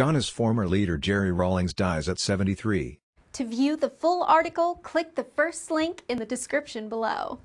Ghana's former leader Jerry Rawlings dies at 73. To view the full article, click the first link in the description below.